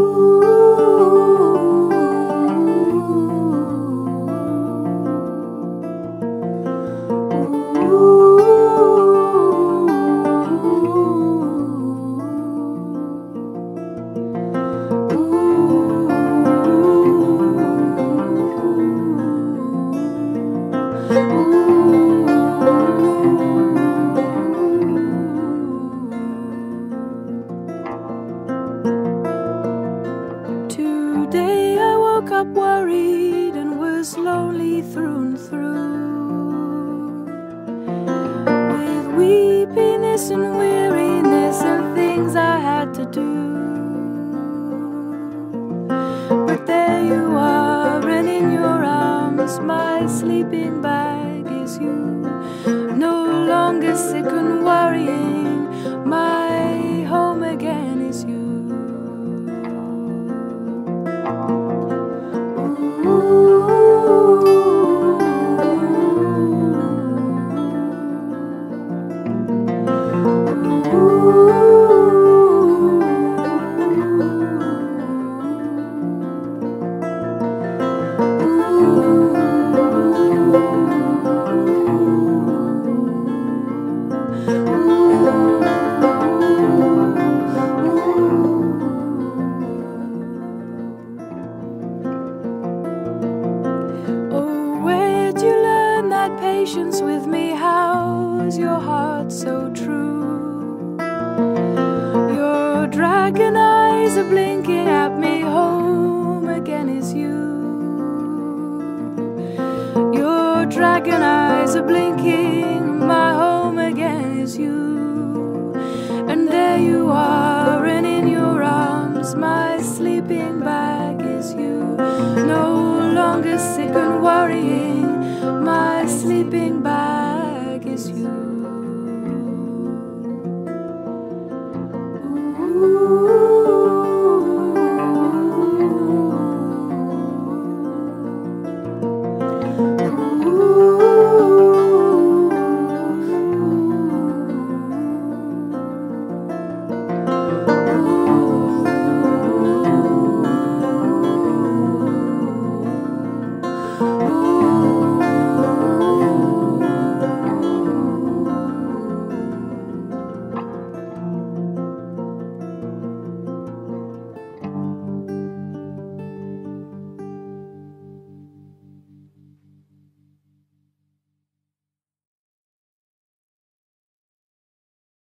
Ooh. woke up worried and was lonely through and through. With weepiness and weariness and things I had to do. But there you are, and in your arms, my sleeping bag is you. No longer sick and worrying. Oh, patience with me? How's your heart so true? Your dragon eyes are blinking at me. Home again is you. Your dragon eyes are blinking. Sick and worrying, my sleeping bag.